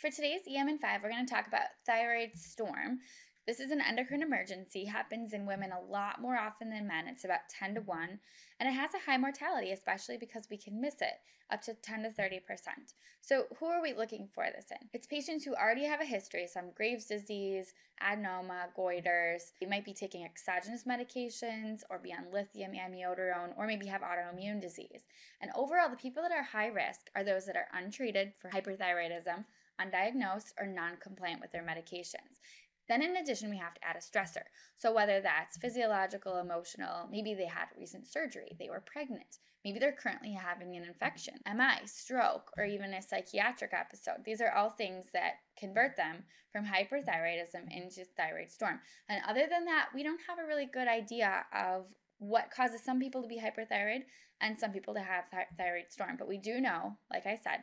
For today's EM in 5, we're going to talk about thyroid storm. This is an endocrine emergency, happens in women a lot more often than men. It's about 10 to 1, and it has a high mortality, especially because we can miss it up to 10 to 30%. So, who are we looking for this in? It's patients who already have a history, some Graves' disease, adenoma, goiters. They might be taking exogenous medications or be on lithium, amiodarone, or maybe have autoimmune disease. And overall, the people that are high risk are those that are untreated for hyperthyroidism, undiagnosed, or non compliant with their medications. Then, in addition, we have to add a stressor. So, whether that's physiological, emotional, maybe they had recent surgery, they were pregnant, maybe they're currently having an infection, MI, stroke, or even a psychiatric episode. These are all things that convert them from hyperthyroidism into thyroid storm. And other than that, we don't have a really good idea of what causes some people to be hyperthyroid and some people to have th- thyroid storm. But we do know, like I said,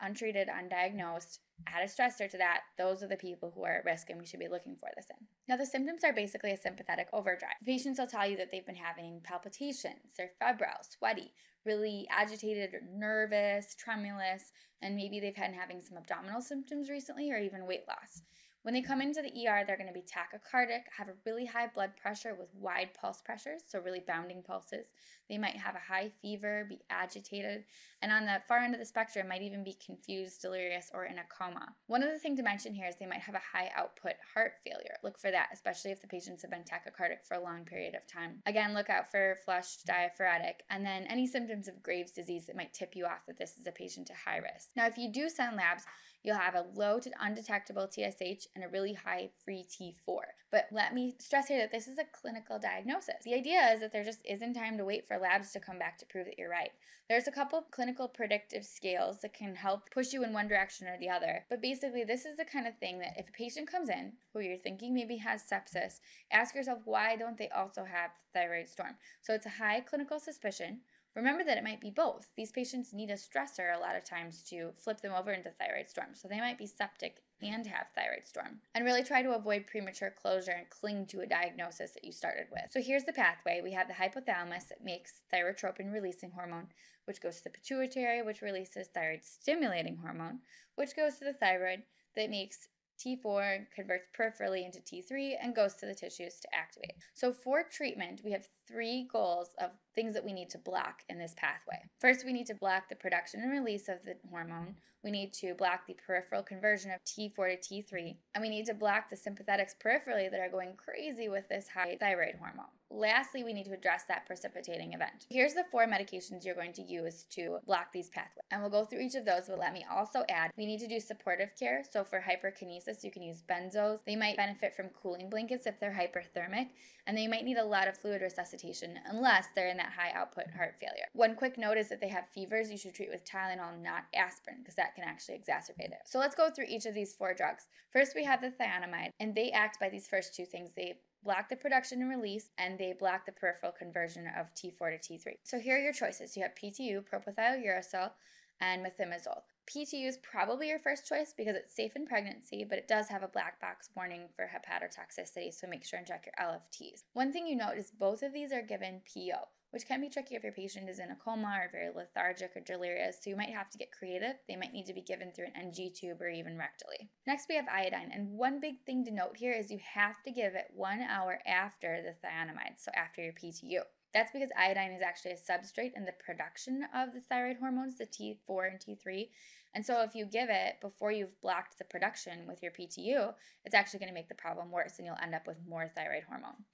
untreated, undiagnosed, add a stressor to that, those are the people who are at risk and we should be looking for this in. Now, the symptoms are basically a sympathetic overdrive. Patients will tell you that they've been having palpitations, they're febrile, sweaty, really agitated or nervous, tremulous, and maybe they've been having some abdominal symptoms recently or even weight loss. When they come into the ER, they're going to be tachycardic, have a really high blood pressure with wide pulse pressures, so really bounding pulses. They might have a high fever, be agitated, and on the far end of the spectrum, might even be confused, delirious, or in a coma. One other thing to mention here is they might have a high output heart failure. Look for that, especially if the patients have been tachycardic for a long period of time. Again, look out for flushed diaphoretic, and then any symptoms of Graves' disease that might tip you off that this is a patient at high risk. Now, if you do send labs, you'll have a low to undetectable TSH and a really high free T4. But let me stress here that this is a clinical diagnosis. The idea is that there just isn't time to wait for labs to come back to prove that you're right. There's a couple of clinical predictive scales that can help push you in one direction or the other. But basically, this is the kind of thing that if a patient comes in who you're thinking maybe has sepsis, ask yourself why don't they also have thyroid storm? So it's a high clinical suspicion Remember that it might be both. These patients need a stressor a lot of times to flip them over into thyroid storm. So they might be septic and have thyroid storm. And really try to avoid premature closure and cling to a diagnosis that you started with. So here's the pathway. We have the hypothalamus that makes thyrotropin releasing hormone, which goes to the pituitary, which releases thyroid stimulating hormone, which goes to the thyroid that makes T4 converts peripherally into T3 and goes to the tissues to activate. So, for treatment, we have three goals of things that we need to block in this pathway. First, we need to block the production and release of the hormone. We need to block the peripheral conversion of T4 to T3. And we need to block the sympathetics peripherally that are going crazy with this high thyroid hormone. Lastly, we need to address that precipitating event. Here's the four medications you're going to use to block these pathways. And we'll go through each of those, but let me also add we need to do supportive care. So for hyperkinesis, you can use benzos. They might benefit from cooling blankets if they're hyperthermic, and they might need a lot of fluid resuscitation unless they're in that high output heart failure. One quick note is that they have fevers, you should treat with Tylenol, not aspirin, because that can actually exacerbate it. So let's go through each of these four drugs. First, we have the thionamide, and they act by these first two things. They block the production and release, and they block the peripheral conversion of T4 to T3. So here are your choices. You have PTU, propylthiouracil, and methimazole. PTU is probably your first choice because it's safe in pregnancy, but it does have a black box warning for hepatotoxicity, so make sure and check your LFTs. One thing you note is both of these are given PO which can be tricky if your patient is in a coma or very lethargic or delirious, so you might have to get creative. They might need to be given through an NG tube or even rectally. Next, we have iodine, and one big thing to note here is you have to give it one hour after the thionamide, so after your PTU. That's because iodine is actually a substrate in the production of the thyroid hormones, the T4 and T3. And so if you give it before you've blocked the production with your PTU, it's actually going to make the problem worse and you'll end up with more thyroid hormone.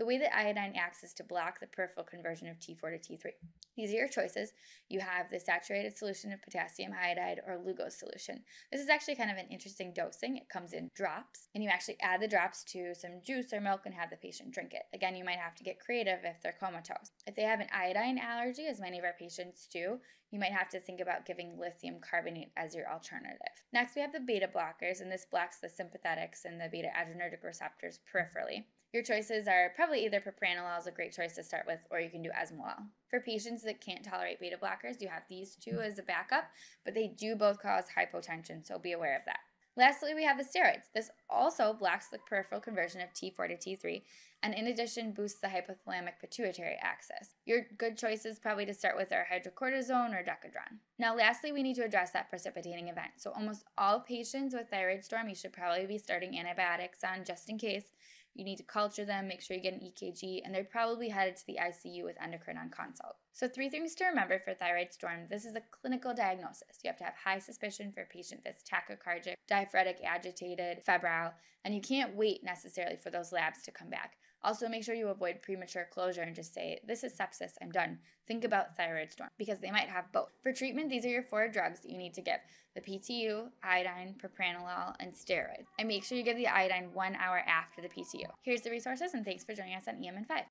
The way that iodine acts is to block the peripheral conversion of T4 to T3. These are your choices. You have the saturated solution of potassium iodide or Lugol's solution. This is actually kind of an interesting dosing. It comes in drops, and you actually add the drops to some juice or milk and have the patient drink it. Again, you might have to get creative if they're comatose. If they have an iodine allergy, as many of our patients do, you might have to think about giving lithium carbonate as your alternative. Next, we have the beta blockers, and this blocks the sympathetics and the beta adrenergic receptors peripherally. Your choices are probably either propranolol is a great choice to start with, or you can do esmolol. For patients that can't tolerate beta blockers, you have these two mm. as a backup, but they do both cause hypotension, so be aware of that. Lastly, we have the steroids. This also blocks the peripheral conversion of T4 to T3 and in addition boosts the hypothalamic pituitary axis. Your good choice is probably to start with our hydrocortisone or decadron. Now, lastly, we need to address that precipitating event. So, almost all patients with thyroid storm, you should probably be starting antibiotics on just in case. You need to culture them, make sure you get an EKG, and they're probably headed to the ICU with endocrine on consult. So, three things to remember for thyroid storm this is a clinical diagnosis. You have to have high suspicion for a patient that's tachycardic, diaphoretic, agitated, febrile, and you can't wait necessarily for those labs to come back. Also, make sure you avoid premature closure and just say, This is sepsis, I'm done. Think about thyroid storm because they might have both. For treatment, these are your four drugs that you need to give the PTU, iodine, propranolol, and steroids. And make sure you give the iodine one hour after the PTU. Here's the resources, and thanks for joining us on EM in 5.